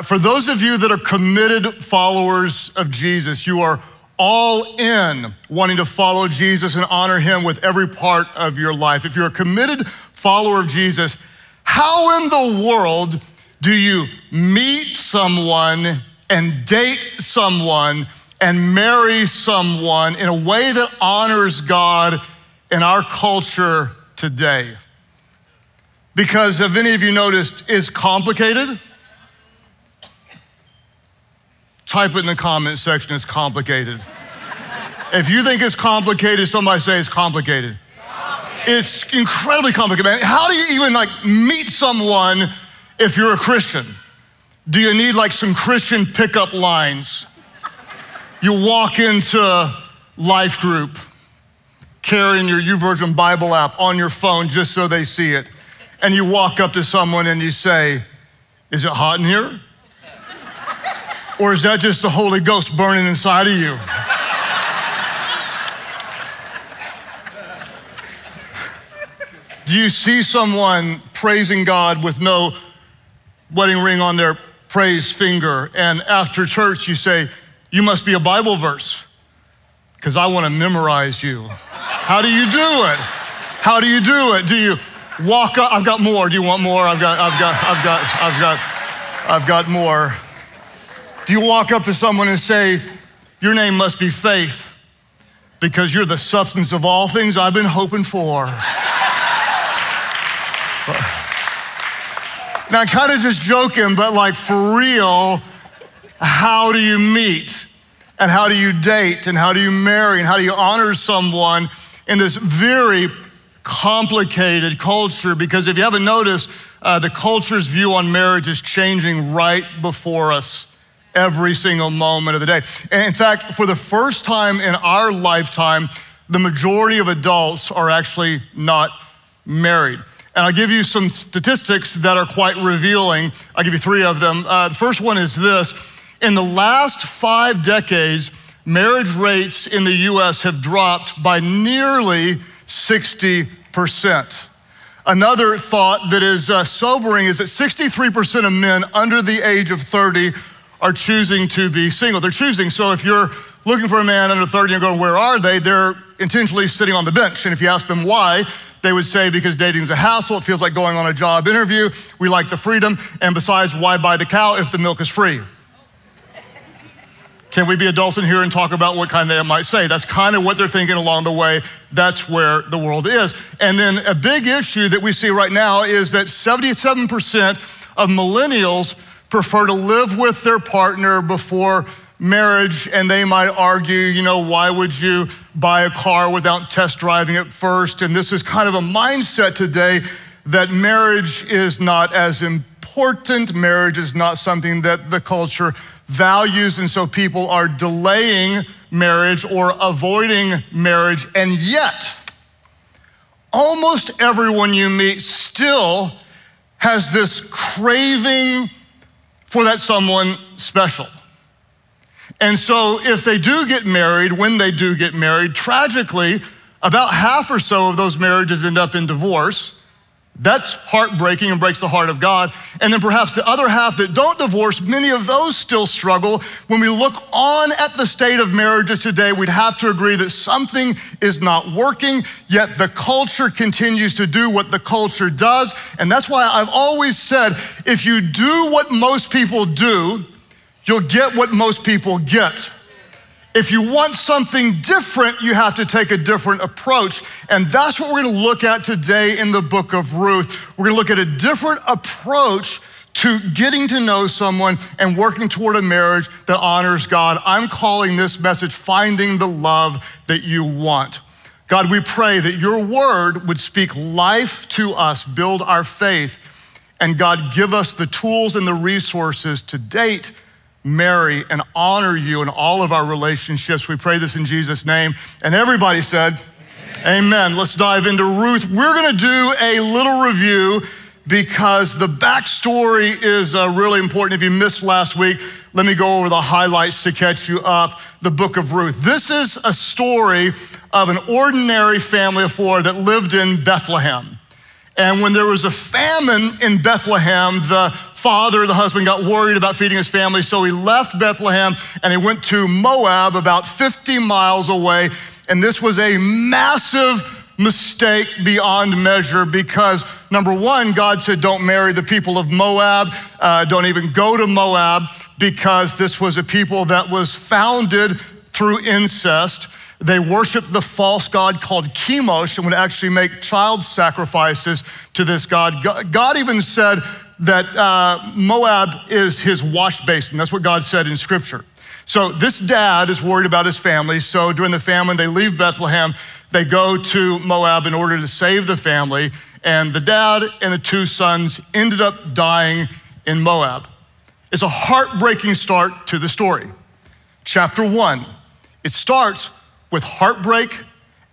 For those of you that are committed followers of Jesus, you are all in wanting to follow Jesus and honor him with every part of your life. If you're a committed follower of Jesus, how in the world do you meet someone and date someone and marry someone in a way that honors God in our culture today? Because if any of you noticed is complicated? Type it in the comment section, it's complicated. if you think it's complicated, somebody say it's complicated. It's incredibly complicated. Man. How do you even like meet someone if you're a Christian? Do you need like some Christian pickup lines? You walk into life group carrying your YouVersion Bible app on your phone just so they see it. And you walk up to someone and you say, Is it hot in here? Or is that just the Holy Ghost burning inside of you? Do you see someone praising God with no wedding ring on their praise finger? And after church, you say, You must be a Bible verse, because I want to memorize you. How do you do it? How do you do it? Do you walk up? I've got more. Do you want more? I've got, I've got, I've got, I've got, I've got more. Do you walk up to someone and say, Your name must be Faith because you're the substance of all things I've been hoping for? now, kind of just joking, but like for real, how do you meet? And how do you date? And how do you marry? And how do you honor someone in this very complicated culture? Because if you haven't noticed, uh, the culture's view on marriage is changing right before us every single moment of the day. And in fact, for the first time in our lifetime, the majority of adults are actually not married. And I'll give you some statistics that are quite revealing. I'll give you three of them. Uh, the first one is this In the last five decades, marriage rates in the US have dropped by nearly 60%. Another thought that is uh, sobering is that 63% of men under the age of 30 are choosing to be single. They're choosing. So if you're looking for a man under 30 and going, where are they? They're intentionally sitting on the bench. And if you ask them why, they would say because dating is a hassle. It feels like going on a job interview. We like the freedom. And besides, why buy the cow if the milk is free? Can we be adults in here and talk about what kind they might say? That's kind of what they're thinking along the way. That's where the world is. And then a big issue that we see right now is that 77% of millennials prefer to live with their partner before marriage, and they might argue, you know, why would you buy a car without test driving it first? And this is kind of a mindset today that marriage is not as important. Marriage is not something that the culture values, and so people are delaying marriage or avoiding marriage. And yet, almost everyone you meet still has this craving for that someone special. And so, if they do get married, when they do get married, tragically, about half or so of those marriages end up in divorce. That's heartbreaking and breaks the heart of God. And then perhaps the other half that don't divorce, many of those still struggle. When we look on at the state of marriages today, we'd have to agree that something is not working, yet the culture continues to do what the culture does. And that's why I've always said if you do what most people do, you'll get what most people get. If you want something different, you have to take a different approach. And that's what we're gonna look at today in the book of Ruth. We're gonna look at a different approach to getting to know someone and working toward a marriage that honors God. I'm calling this message Finding the Love That You Want. God, we pray that your word would speak life to us, build our faith, and God, give us the tools and the resources to date marry, and honor you in all of our relationships. We pray this in Jesus' name. And everybody said, Amen. Amen. Let's dive into Ruth. We're going to do a little review because the backstory is uh, really important. If you missed last week, let me go over the highlights to catch you up. The book of Ruth. This is a story of an ordinary family of four that lived in Bethlehem. And when there was a famine in Bethlehem, the father, the husband, got worried about feeding his family, so he left Bethlehem and he went to Moab, about 50 miles away. And this was a massive mistake beyond measure because, number one, God said, don't marry the people of Moab, uh, don't even go to Moab, because this was a people that was founded through incest. They worshiped the false god called Chemosh and would actually make child sacrifices to this god. God even said that uh, Moab is his wash basin. That's what God said in scripture. So this dad is worried about his family. So during the famine, they leave Bethlehem. They go to Moab in order to save the family. And the dad and the two sons ended up dying in Moab. It's a heartbreaking start to the story. Chapter one, it starts with heartbreak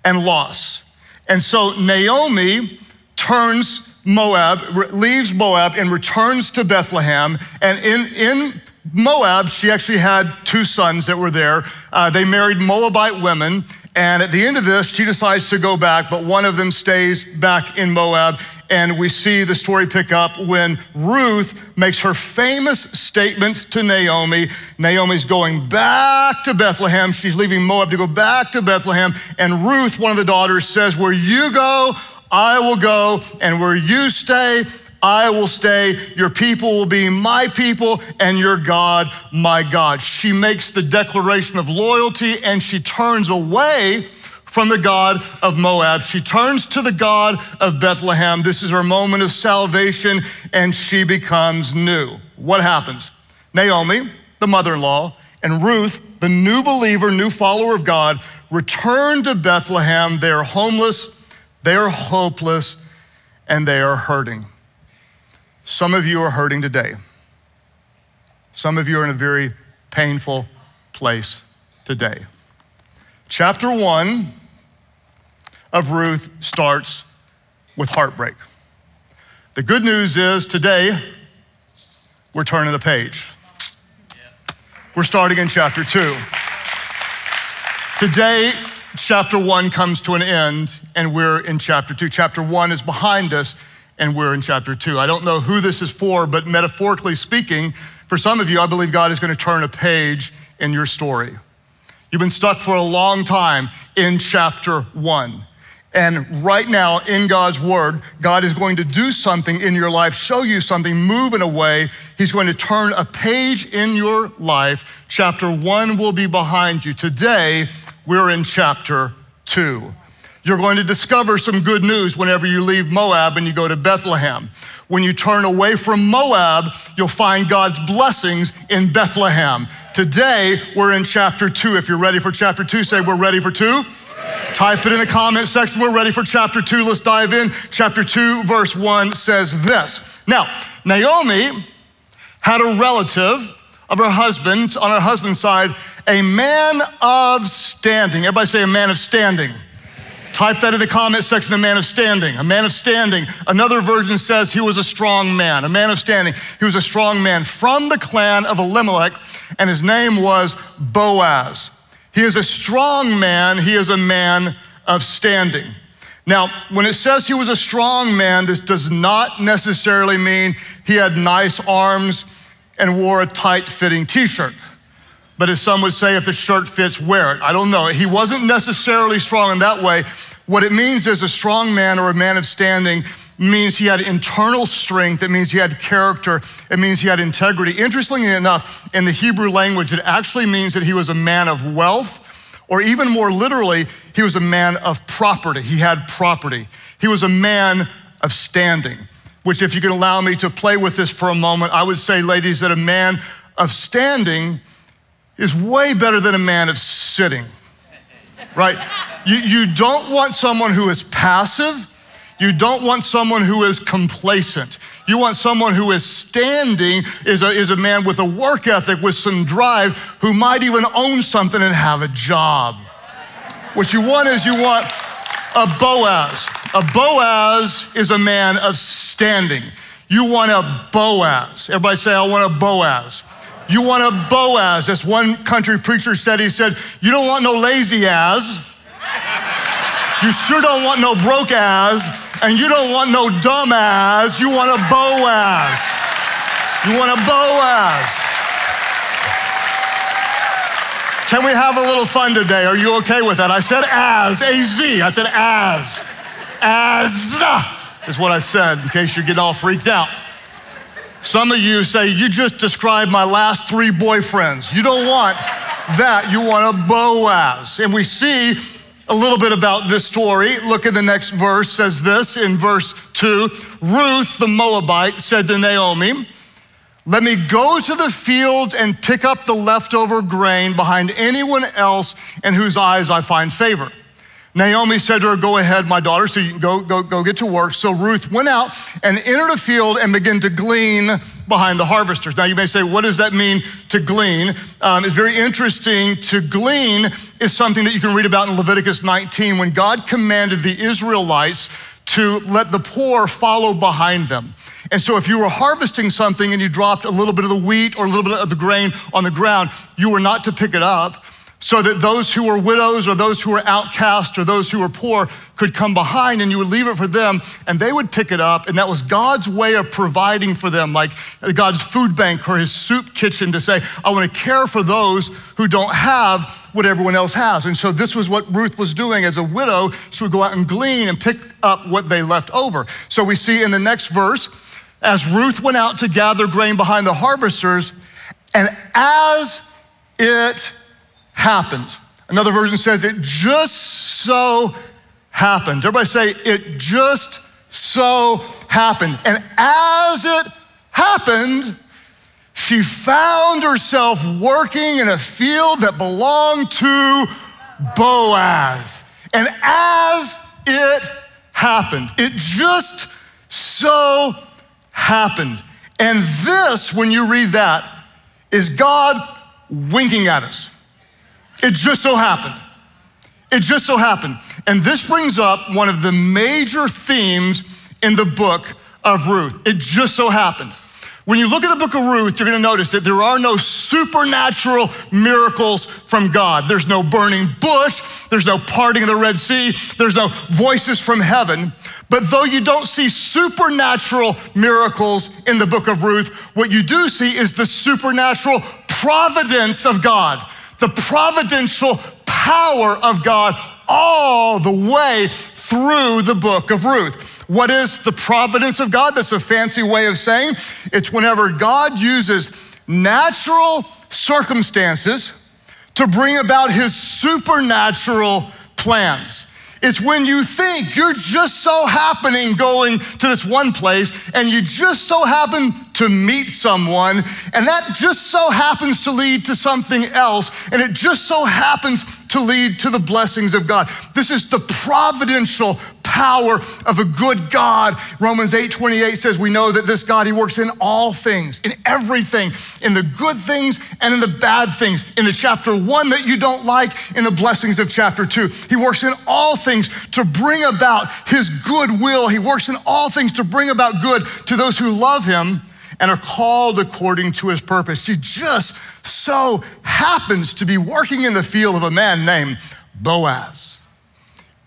and loss. And so Naomi turns Moab, leaves Moab and returns to Bethlehem. And in, in Moab, she actually had two sons that were there. Uh, they married Moabite women. And at the end of this, she decides to go back, but one of them stays back in Moab. And we see the story pick up when Ruth makes her famous statement to Naomi. Naomi's going back to Bethlehem. She's leaving Moab to go back to Bethlehem. And Ruth, one of the daughters, says, Where you go, I will go. And where you stay, I will stay. Your people will be my people, and your God, my God. She makes the declaration of loyalty and she turns away from the God of Moab. She turns to the God of Bethlehem. This is her moment of salvation, and she becomes new. What happens? Naomi, the mother in law, and Ruth, the new believer, new follower of God, return to Bethlehem. They are homeless, they are hopeless, and they are hurting. Some of you are hurting today. Some of you are in a very painful place today. Chapter one of Ruth starts with heartbreak. The good news is today we're turning the page. We're starting in chapter two. Today, chapter one comes to an end, and we're in chapter two. Chapter one is behind us, and we're in chapter two. I don't know who this is for, but metaphorically speaking, for some of you, I believe God is going to turn a page in your story. You've been stuck for a long time in chapter one. And right now, in God's word, God is going to do something in your life, show you something, move in a way. He's going to turn a page in your life. Chapter one will be behind you. Today, we're in chapter two. You're going to discover some good news whenever you leave Moab and you go to Bethlehem. When you turn away from Moab, you'll find God's blessings in Bethlehem. Today, we're in chapter two. If you're ready for chapter two, say, We're ready for two. Type it in the comment section. We're ready for chapter two. Let's dive in. Chapter two, verse one says this. Now, Naomi had a relative of her husband, on her husband's side, a man of standing. Everybody say a man of standing. Type that in the comment section, a man of standing, a man of standing. Another version says he was a strong man, a man of standing. He was a strong man from the clan of Elimelech, and his name was Boaz. He is a strong man, he is a man of standing. Now, when it says he was a strong man, this does not necessarily mean he had nice arms and wore a tight fitting t shirt. But as some would say, if the shirt fits, wear it. I don't know. He wasn't necessarily strong in that way. What it means is a strong man or a man of standing means he had internal strength. It means he had character. It means he had integrity. Interestingly enough, in the Hebrew language, it actually means that he was a man of wealth, or even more literally, he was a man of property. He had property. He was a man of standing, which, if you can allow me to play with this for a moment, I would say, ladies, that a man of standing is way better than a man of sitting, right? You, you don't want someone who is passive you don't want someone who is complacent. You want someone who is standing, is a, is a man with a work ethic, with some drive, who might even own something and have a job. What you want is you want a Boaz. A Boaz is a man of standing. You want a Boaz. Everybody say, I want a Boaz. You want a Boaz. As one country preacher said, he said, You don't want no lazy ass. You sure don't want no broke ass. And you don't want no dumbass, you want a Boaz. You want a Boaz. Can we have a little fun today? Are you okay with that? I said as, A-Z. I said as. As is what I said, in case you're getting all freaked out. Some of you say, You just described my last three boyfriends. You don't want that. You want a Boaz. And we see a little bit about this story. Look at the next verse, says this in verse 2 Ruth the Moabite said to Naomi, let me go to the fields and pick up the leftover grain behind anyone else in whose eyes I find favor. Naomi said to her, Go ahead, my daughter, so you can go, go, go get to work. So Ruth went out and entered a field and began to glean behind the harvesters. Now, you may say, What does that mean to glean? Um, it's very interesting. To glean is something that you can read about in Leviticus 19 when God commanded the Israelites to let the poor follow behind them. And so, if you were harvesting something and you dropped a little bit of the wheat or a little bit of the grain on the ground, you were not to pick it up so that those who were widows or those who were outcast or those who were poor could come behind and you would leave it for them and they would pick it up. And that was God's way of providing for them, like God's food bank or his soup kitchen to say, I want to care for those who don't have what everyone else has. And so this was what Ruth was doing as a widow. She would go out and glean and pick up what they left over. So we see in the next verse, as Ruth went out to gather grain behind the harvesters, and as it happened. Another version says it just so happened. Everybody say, it just so happened. And as it happened, she found herself working in a field that belonged to Boaz. And as it happened, it just so happened. And this, when you read that, is God winking at us. It just so happened. It just so happened. And this brings up one of the major themes in the book of Ruth. It just so happened. When you look at the book of Ruth, you're gonna notice that there are no supernatural miracles from God. There's no burning bush, there's no parting of the Red Sea, there's no voices from heaven. But though you don't see supernatural miracles in the book of Ruth, what you do see is the supernatural providence of God, the providential power of God all the way through the book of Ruth. What is the providence of God? That's a fancy way of saying it's whenever God uses natural circumstances to bring about his supernatural plans. It's when you think you're just so happening going to this one place and you just so happen to meet someone and that just so happens to lead to something else and it just so happens to lead to the blessings of God. This is the providential power of a good God. Romans 8 28 says, We know that this God, He works in all things, in everything, in the good things and in the bad things. In the chapter one that you don't like, in the blessings of chapter two. He works in all things to bring about His good will. He works in all things to bring about good to those who love Him and are called according to his purpose. He just so happens to be working in the field of a man named Boaz.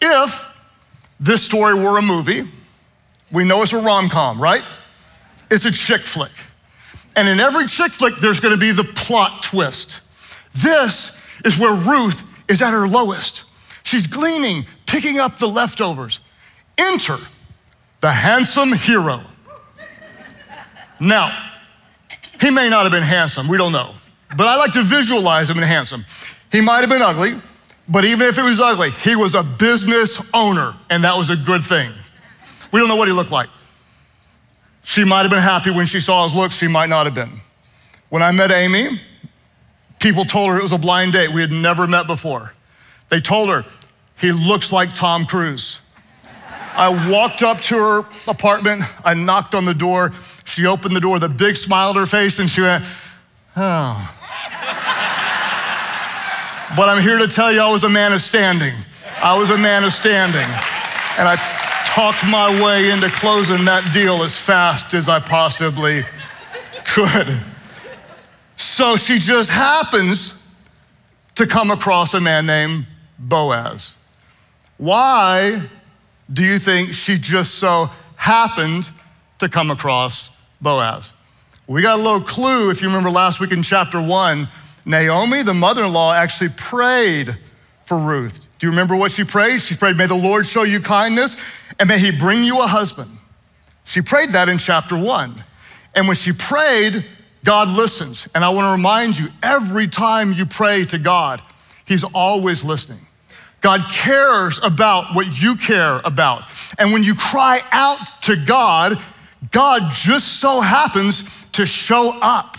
If this story were a movie, we know it's a rom com, right? It's a chick flick. And in every chick flick, there's gonna be the plot twist. This is where Ruth is at her lowest. She's gleaning, picking up the leftovers. Enter the handsome hero. Now, he may not have been handsome, we don't know, but I like to visualize him as handsome. He might have been ugly, but even if it was ugly, he was a business owner, and that was a good thing. We don't know what he looked like. She might have been happy when she saw his looks, she might not have been. When I met Amy, people told her it was a blind date. We had never met before. They told her, he looks like Tom Cruise. I walked up to her apartment, I knocked on the door. She opened the door with a big smile on her face, and she went, Oh. But I'm here to tell you I was a man of standing. I was a man of standing. And I talked my way into closing that deal as fast as I possibly could. So she just happens to come across a man named Boaz. Why do you think she just so happened to come across Boaz? We got a little clue if you remember last week in chapter one. Naomi, the mother in law, actually prayed for Ruth. Do you remember what she prayed? She prayed, May the Lord show you kindness and may he bring you a husband. She prayed that in chapter one. And when she prayed, God listens. And I want to remind you every time you pray to God, He's always listening. God cares about what you care about. And when you cry out to God, God just so happens to show up.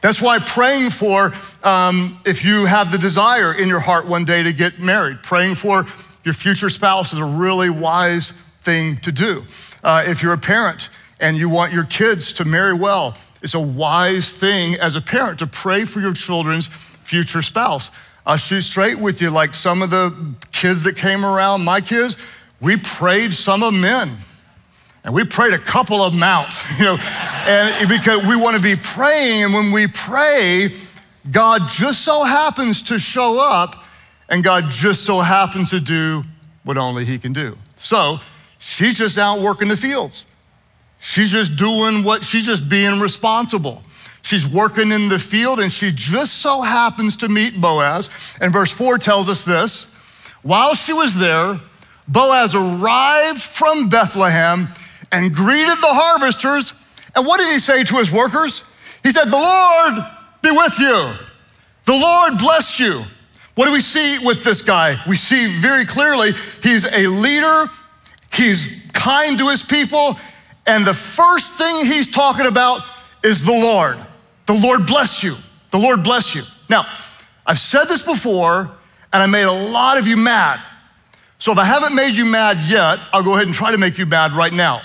That's why praying for, um, if you have the desire in your heart one day to get married, praying for your future spouse is a really wise thing to do. Uh, if you're a parent and you want your kids to marry well, it's a wise thing as a parent to pray for your children's future spouse. I'll shoot straight with you, like some of the kids that came around, my kids, we prayed some of men. And we prayed a couple of them out, you know, and because we want to be praying, and when we pray, God just so happens to show up, and God just so happens to do what only He can do. So she's just out working the fields. She's just doing what, she's just being responsible. She's working in the field and she just so happens to meet Boaz. And verse 4 tells us this While she was there, Boaz arrived from Bethlehem and greeted the harvesters. And what did he say to his workers? He said, The Lord be with you. The Lord bless you. What do we see with this guy? We see very clearly he's a leader, he's kind to his people, and the first thing he's talking about is the Lord. The Lord bless you. The Lord bless you. Now, I've said this before, and I made a lot of you mad. So if I haven't made you mad yet, I'll go ahead and try to make you mad right now.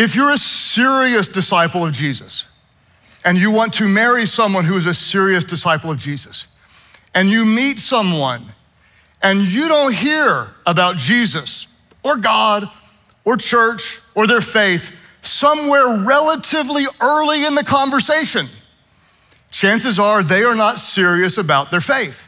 If you're a serious disciple of Jesus, and you want to marry someone who is a serious disciple of Jesus, and you meet someone and you don't hear about Jesus or God or church or their faith somewhere relatively early in the conversation, chances are they are not serious about their faith.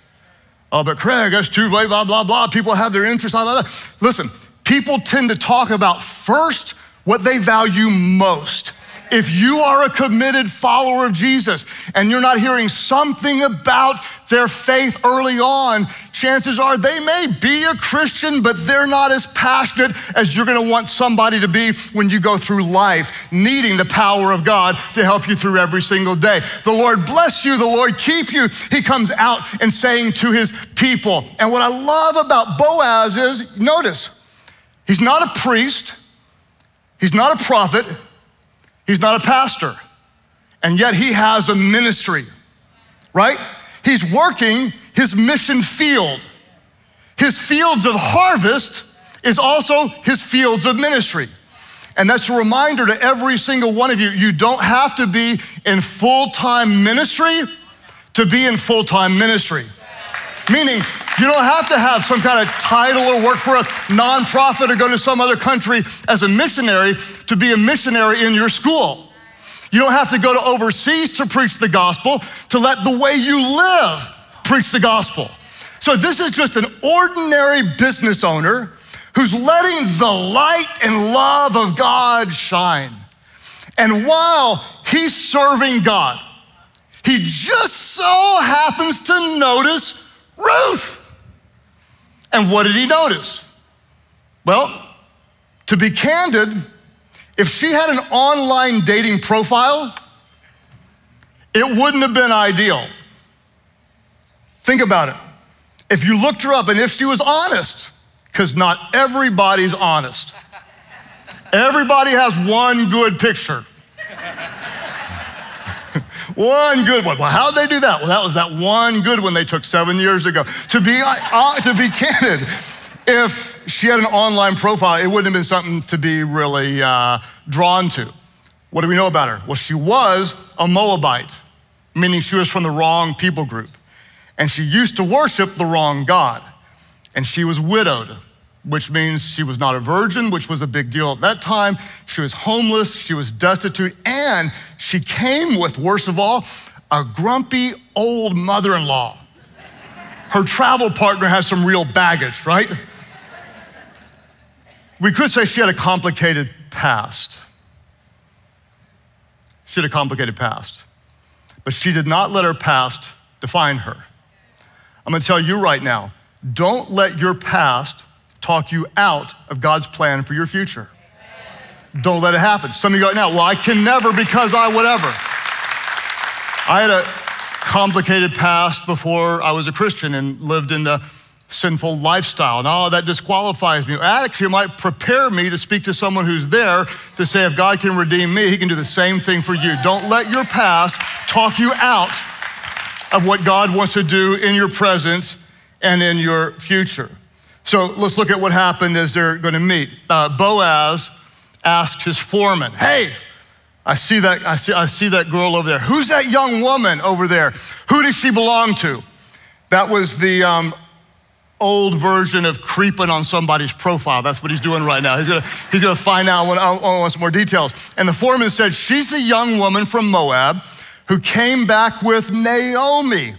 Oh, but Craig, that's too late, blah, blah, blah. People have their interests, blah, blah, blah. Listen, people tend to talk about first what they value most. If you are a committed follower of Jesus and you're not hearing something about their faith early on, chances are they may be a Christian, but they're not as passionate as you're gonna want somebody to be when you go through life, needing the power of God to help you through every single day. The Lord bless you, the Lord keep you. He comes out and saying to his people. And what I love about Boaz is notice, he's not a priest, he's not a prophet. He's not a pastor, and yet he has a ministry, right? He's working his mission field. His fields of harvest is also his fields of ministry. And that's a reminder to every single one of you you don't have to be in full time ministry to be in full time ministry. Meaning, you don't have to have some kind of title or work for a nonprofit or go to some other country as a missionary to be a missionary in your school. You don't have to go to overseas to preach the gospel, to let the way you live preach the gospel. So, this is just an ordinary business owner who's letting the light and love of God shine. And while he's serving God, he just so happens to notice Ruth. And what did he notice? Well, to be candid, if she had an online dating profile, it wouldn't have been ideal. Think about it. If you looked her up and if she was honest, because not everybody's honest, everybody has one good picture. One good one. Well, how'd they do that? Well, that was that one good one they took seven years ago. To be, uh, to be candid, if she had an online profile, it wouldn't have been something to be really uh, drawn to. What do we know about her? Well, she was a Moabite, meaning she was from the wrong people group. And she used to worship the wrong God. And she was widowed, which means she was not a virgin, which was a big deal at that time. She was homeless, she was destitute, and she came with, worst of all, a grumpy old mother in law. Her travel partner has some real baggage, right? We could say she had a complicated past. She had a complicated past, but she did not let her past define her. I'm gonna tell you right now don't let your past talk you out of God's plan for your future. Don't let it happen. Some of you go, now, well, I can never because I whatever. I had a complicated past before I was a Christian and lived in the sinful lifestyle. Now oh, that disqualifies me. Actually, might prepare me to speak to someone who's there to say, if God can redeem me, he can do the same thing for you. Don't let your past talk you out of what God wants to do in your present and in your future. So let's look at what happened as they're going to meet. Uh, Boaz asked his foreman, Hey, I see, that, I, see, I see that girl over there. Who's that young woman over there? Who does she belong to? That was the um, old version of creeping on somebody's profile. That's what he's doing right now. He's gonna, he's gonna find out, I want some more details. And the foreman said, She's the young woman from Moab who came back with Naomi.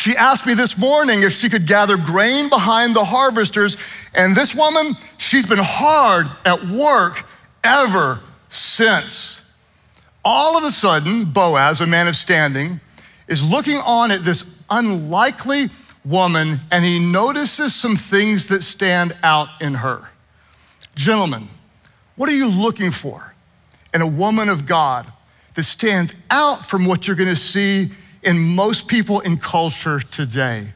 She asked me this morning if she could gather grain behind the harvesters. And this woman, she's been hard at work ever since. All of a sudden, Boaz, a man of standing, is looking on at this unlikely woman and he notices some things that stand out in her. Gentlemen, what are you looking for in a woman of God that stands out from what you're gonna see in most people in culture today?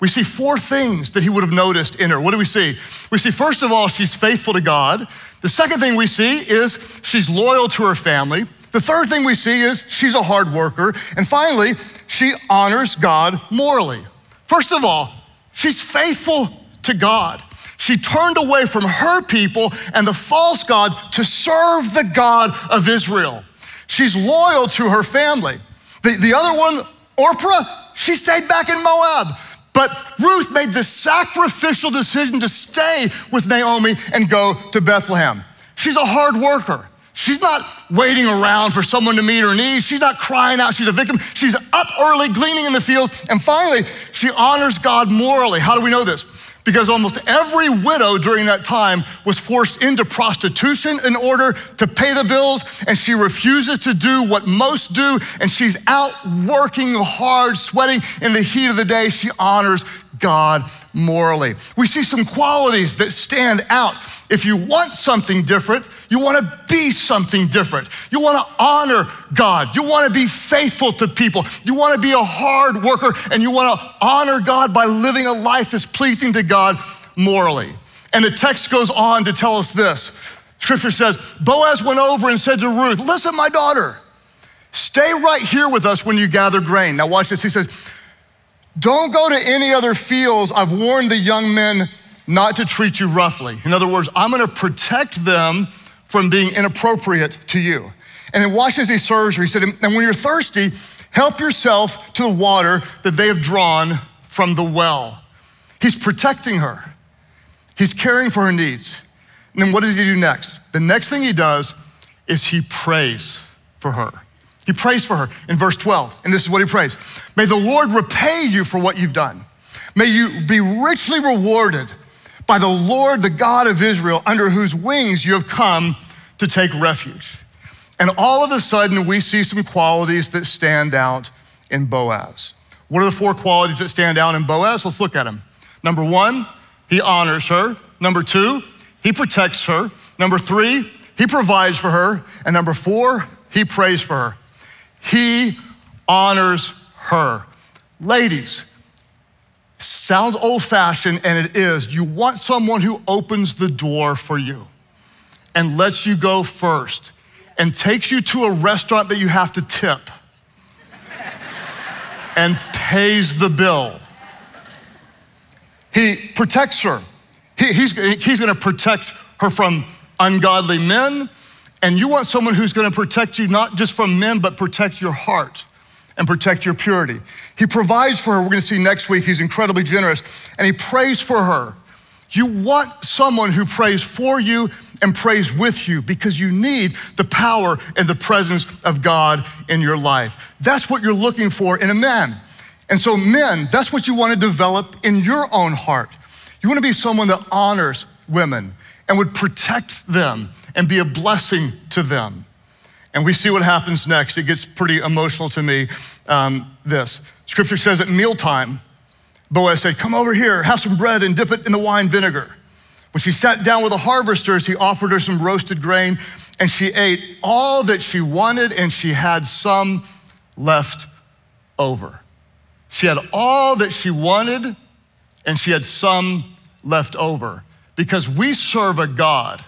We see four things that he would have noticed in her. What do we see? We see, first of all, she's faithful to God. The second thing we see is she's loyal to her family. The third thing we see is she's a hard worker. And finally, she honors God morally. First of all, she's faithful to God. She turned away from her people and the false God to serve the God of Israel. She's loyal to her family. The, the other one, Orpah, she stayed back in Moab. But Ruth made the sacrificial decision to stay with Naomi and go to Bethlehem. She's a hard worker. She's not waiting around for someone to meet her needs. She's not crying out. She's a victim. She's up early, gleaning in the fields. And finally, she honors God morally. How do we know this? Because almost every widow during that time was forced into prostitution in order to pay the bills, and she refuses to do what most do, and she's out working hard, sweating in the heat of the day. She honors God morally. We see some qualities that stand out. If you want something different, you want to be something different. You want to honor God. You want to be faithful to people. You want to be a hard worker and you want to honor God by living a life that's pleasing to God morally. And the text goes on to tell us this. Scripture says, Boaz went over and said to Ruth, Listen, my daughter, stay right here with us when you gather grain. Now, watch this. He says, Don't go to any other fields. I've warned the young men not to treat you roughly. In other words, I'm gonna protect them from being inappropriate to you. And then watch as he serves her. He said, And when you're thirsty, help yourself to the water that they have drawn from the well. He's protecting her, he's caring for her needs. And then what does he do next? The next thing he does is he prays for her. He prays for her in verse 12. And this is what he prays May the Lord repay you for what you've done. May you be richly rewarded by the Lord, the God of Israel, under whose wings you have come to take refuge. And all of a sudden, we see some qualities that stand out in Boaz. What are the four qualities that stand out in Boaz? Let's look at them. Number one, he honors her. Number two, he protects her. Number three, he provides for her. And number four, he prays for her. He honors her. Ladies, Sounds old fashioned, and it is. You want someone who opens the door for you and lets you go first and takes you to a restaurant that you have to tip and pays the bill. He protects her. He, he's, he's gonna protect her from ungodly men. And you want someone who's gonna protect you not just from men, but protect your heart and protect your purity. He provides for her. We're going to see next week. He's incredibly generous. And he prays for her. You want someone who prays for you and prays with you because you need the power and the presence of God in your life. That's what you're looking for in a man. And so, men, that's what you want to develop in your own heart. You want to be someone that honors women and would protect them and be a blessing to them. And we see what happens next. It gets pretty emotional to me. Um, this scripture says at mealtime, Boaz said, Come over here, have some bread and dip it in the wine vinegar. When she sat down with the harvesters, he offered her some roasted grain, and she ate all that she wanted, and she had some left over. She had all that she wanted, and she had some left over. Because we serve a God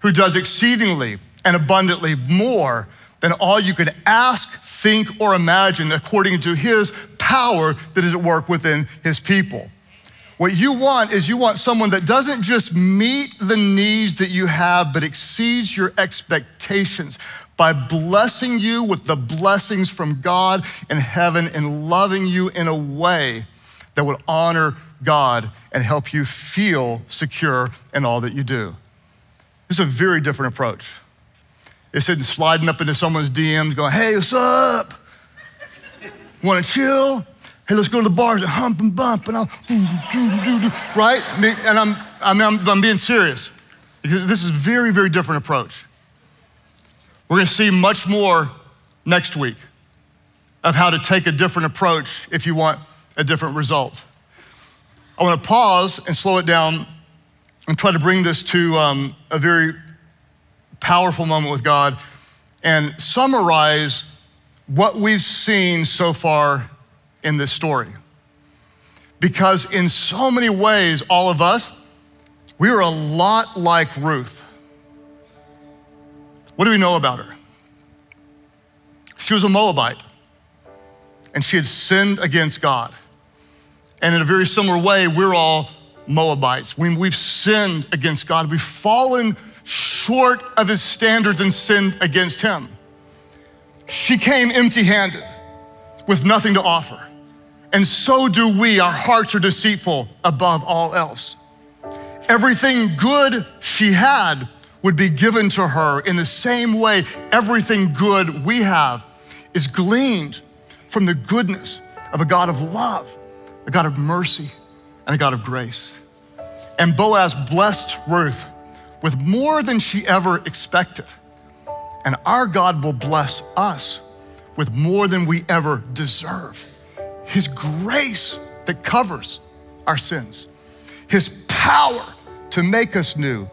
who does exceedingly and abundantly more than all you could ask, think, or imagine according to his power that is at work within his people. What you want is you want someone that doesn't just meet the needs that you have, but exceeds your expectations by blessing you with the blessings from God in heaven and loving you in a way that would honor God and help you feel secure in all that you do. This is a very different approach. It's sitting sliding up into someone's DMs going, hey, what's up? Wanna chill? Hey, let's go to the bars and hump and bump and I'll, right? And I'm, I'm, I'm, I'm being serious. Because this is a very, very different approach. We're gonna see much more next week of how to take a different approach if you want a different result. I wanna pause and slow it down and try to bring this to um, a very powerful moment with God and summarize what we've seen so far in this story. Because in so many ways, all of us, we are a lot like Ruth. What do we know about her? She was a Moabite and she had sinned against God. And in a very similar way, we're all Moabites. When we've sinned against God, we've fallen short of his standards and sinned against him. She came empty handed with nothing to offer. And so do we. Our hearts are deceitful above all else. Everything good she had would be given to her in the same way everything good we have is gleaned from the goodness of a God of love, a God of mercy, and a God of grace. And Boaz blessed Ruth with more than she ever expected. And our God will bless us with more than we ever deserve. His grace that covers our sins, His power to make us new,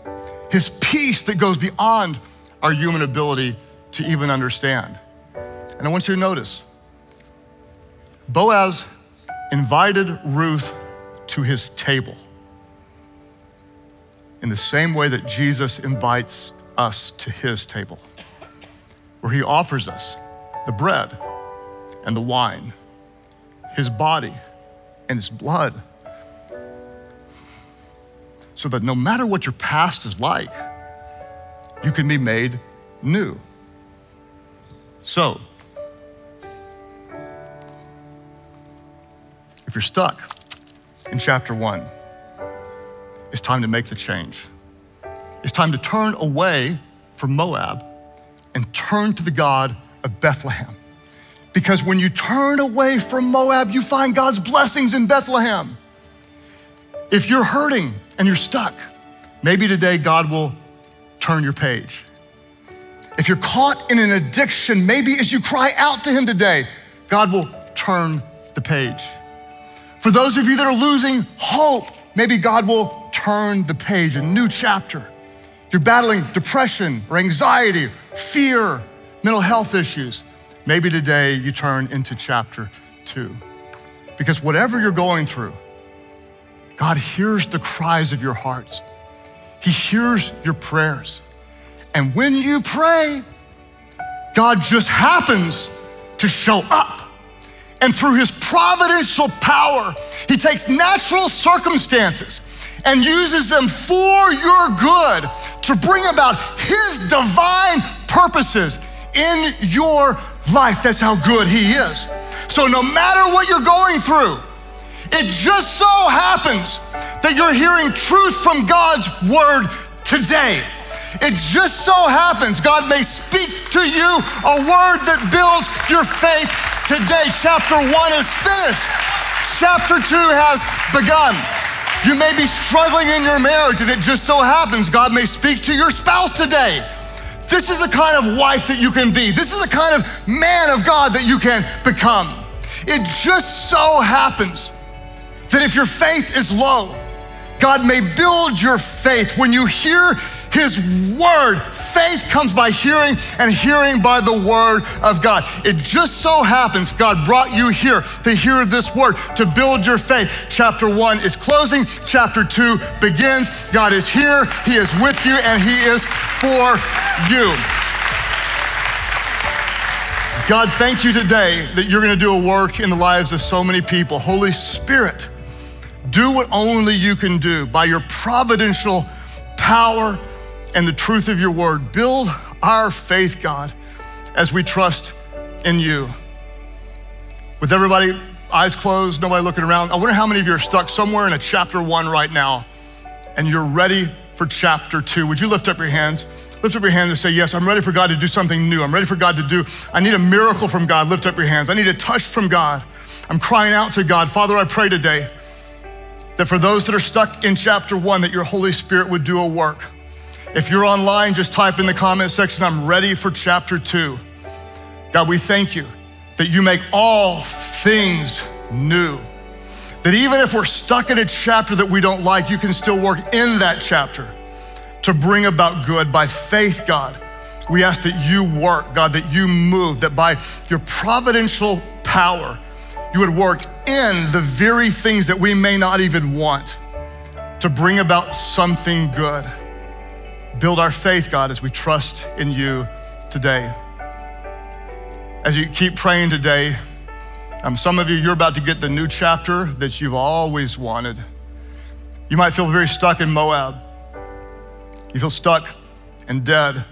His peace that goes beyond our human ability to even understand. And I want you to notice Boaz invited Ruth to his table in the same way that Jesus invites us to his table, where he offers us the bread and the wine, his body and his blood, so that no matter what your past is like, you can be made new. So, if you're stuck in chapter one, it's time to make the change. It's time to turn away from Moab and turn to the God of Bethlehem. Because when you turn away from Moab, you find God's blessings in Bethlehem. If you're hurting and you're stuck, maybe today God will turn your page. If you're caught in an addiction, maybe as you cry out to Him today, God will turn the page. For those of you that are losing hope, maybe God will turn the page, a new chapter. You're battling depression or anxiety, fear, mental health issues. Maybe today you turn into chapter two. Because whatever you're going through, God hears the cries of your hearts. He hears your prayers. And when you pray, God just happens to show up. And through his providential power, he takes natural circumstances and uses them for your good to bring about His divine purposes in your life. That's how good He is. So, no matter what you're going through, it just so happens that you're hearing truth from God's word today. It just so happens God may speak to you a word that builds your faith today. Chapter one is finished, chapter two has begun. You may be struggling in your marriage, and it just so happens God may speak to your spouse today. This is the kind of wife that you can be. This is the kind of man of God that you can become. It just so happens that if your faith is low, God may build your faith when you hear his word. Faith comes by hearing, and hearing by the word of God. It just so happens God brought you here to hear this word, to build your faith. Chapter one is closing, chapter two begins. God is here, He is with you, and He is for you. God, thank you today that you're going to do a work in the lives of so many people. Holy Spirit, do what only you can do by your providential power and the truth of your word. Build our faith, God, as we trust in you. With everybody eyes closed, nobody looking around, I wonder how many of you are stuck somewhere in a chapter one right now and you're ready for chapter two. Would you lift up your hands? Lift up your hands and say, Yes, I'm ready for God to do something new. I'm ready for God to do, I need a miracle from God. Lift up your hands. I need a touch from God. I'm crying out to God. Father, I pray today that for those that are stuck in chapter one, that your Holy Spirit would do a work. If you're online, just type in the comment section, I'm ready for chapter two. God, we thank you that you make all things new. That even if we're stuck in a chapter that we don't like, you can still work in that chapter to bring about good by faith, God. We ask that you work, God, that you move, that by your providential power, you would work in the very things that we may not even want to bring about something good. Build our faith, God, as we trust in you today. As you keep praying today, um, some of you, you're about to get the new chapter that you've always wanted. You might feel very stuck in Moab. You feel stuck and dead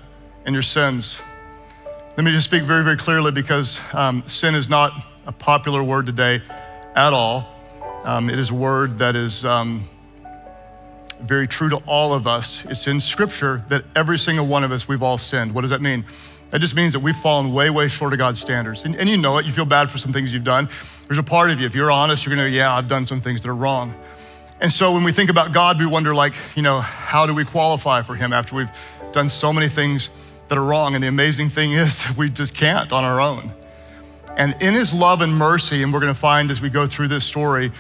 in your sins. Let me just speak very, very clearly because um, sin is not a popular word today at all. Um, it is a word that is um, very true to all of us. It's in scripture that every single one of us, we've all sinned. What does that mean? That just means that we've fallen way, way short of God's standards. And, and you know it, you feel bad for some things you've done. There's a part of you, if you're honest, you're gonna, go, yeah, I've done some things that are wrong. And so when we think about God, we wonder, like, you know, how do we qualify for Him after we've done so many things that are wrong? And the amazing thing is, we just can't on our own. And in His love and mercy, and we're gonna find as we go through this story,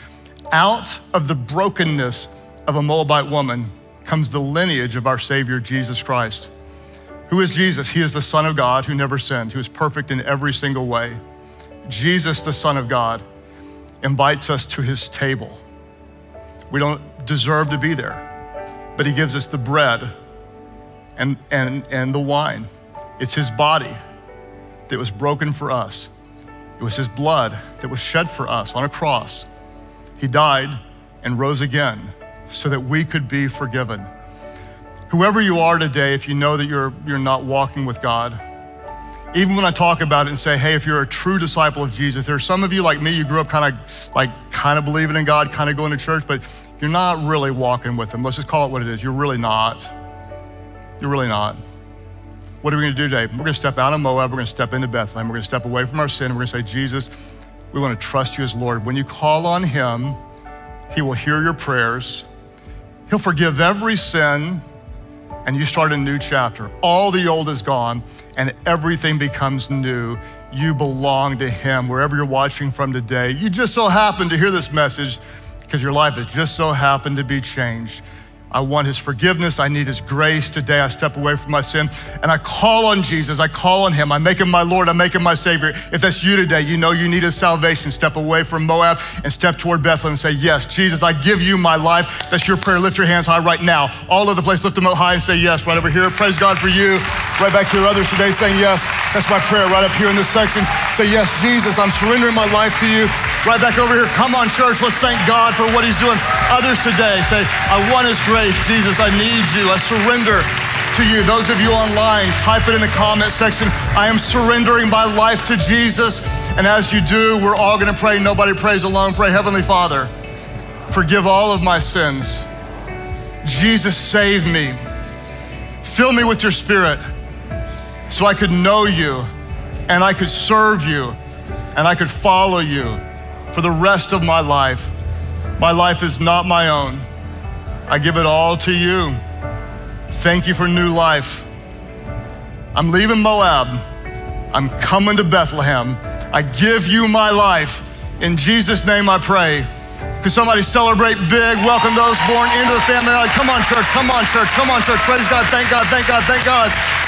out of the brokenness of a Moabite woman comes the lineage of our Savior, Jesus Christ. Who is Jesus? He is the Son of God who never sinned, who is perfect in every single way. Jesus, the Son of God, invites us to his table. We don't deserve to be there, but he gives us the bread and, and, and the wine. It's his body that was broken for us, it was his blood that was shed for us on a cross. He died and rose again so that we could be forgiven. Whoever you are today, if you know that you're, you're not walking with God, even when I talk about it and say, hey, if you're a true disciple of Jesus, there are some of you like me, you grew up kind of like kind of believing in God, kind of going to church, but you're not really walking with Him. Let's just call it what it is. You're really not. You're really not. What are we going to do today? We're going to step out of Moab. We're going to step into Bethlehem. We're going to step away from our sin. We're going to say, Jesus, we want to trust you as Lord. When you call on Him, He will hear your prayers. He'll forgive every sin, and you start a new chapter. All the old is gone, and everything becomes new. You belong to Him wherever you're watching from today. You just so happen to hear this message because your life has just so happened to be changed. I want his forgiveness. I need his grace. Today I step away from my sin and I call on Jesus. I call on him. I make him my Lord. I make him my Savior. If that's you today, you know you need his salvation. Step away from Moab and step toward Bethlehem and say, Yes, Jesus, I give you my life. That's your prayer. Lift your hands high right now. All over the place, lift them up high and say, Yes, right over here. Praise God for you. Right back here, others today saying, Yes. That's my prayer right up here in this section. Say, Yes, Jesus, I'm surrendering my life to you. Right back over here. Come on, church. Let's thank God for what He's doing. Others today say, I want His grace. Jesus, I need you. I surrender to you. Those of you online, type it in the comment section. I am surrendering my life to Jesus. And as you do, we're all going to pray. Nobody prays alone. Pray, Heavenly Father, forgive all of my sins. Jesus, save me. Fill me with your spirit so I could know you and I could serve you and I could follow you for the rest of my life. My life is not my own. I give it all to you. Thank you for new life. I'm leaving Moab. I'm coming to Bethlehem. I give you my life. In Jesus' name I pray. Could somebody celebrate big? Welcome those born into the family. Come on, church. Come on, church. Come on, church. Praise God. Thank God. Thank God. Thank God.